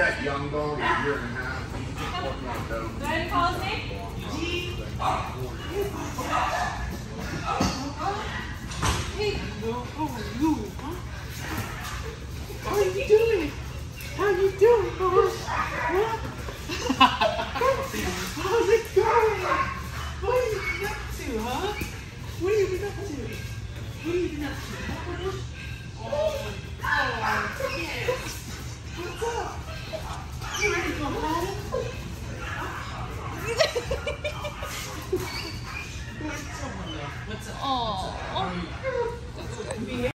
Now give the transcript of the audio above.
that young dog a year and a half. He's just working on dope. Do I have call his name? Hey, how are you, huh? How are you doing? How you doing, huh? What? How's it going? What have you been up to, huh? What have you been up to? What have you been up to? huh? What's up? Oh. What's up?